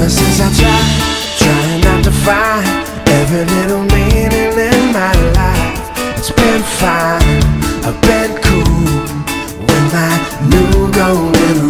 Ever since I tried, trying not to find every little meaning in my life, it's been fine. I've been cool with my new golden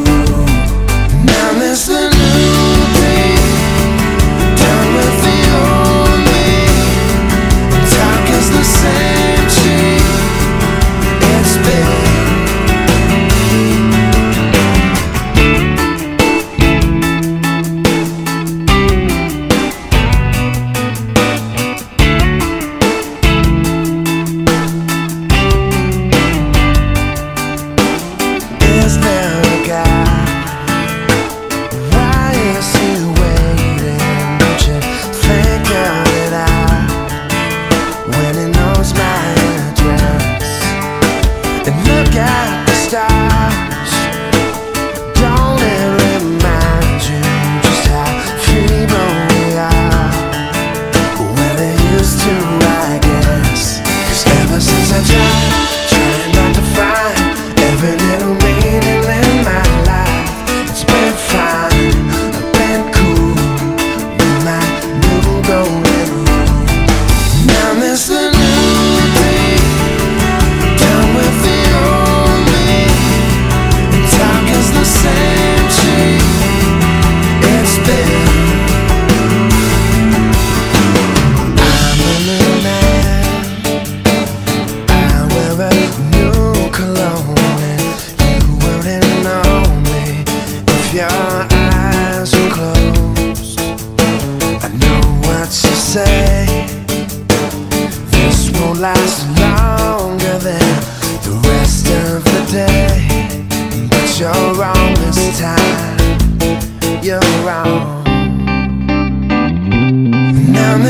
to your eyes are closed. I know what say. This won't last longer than the rest of the day. But you're wrong this time. You're wrong. Now I'm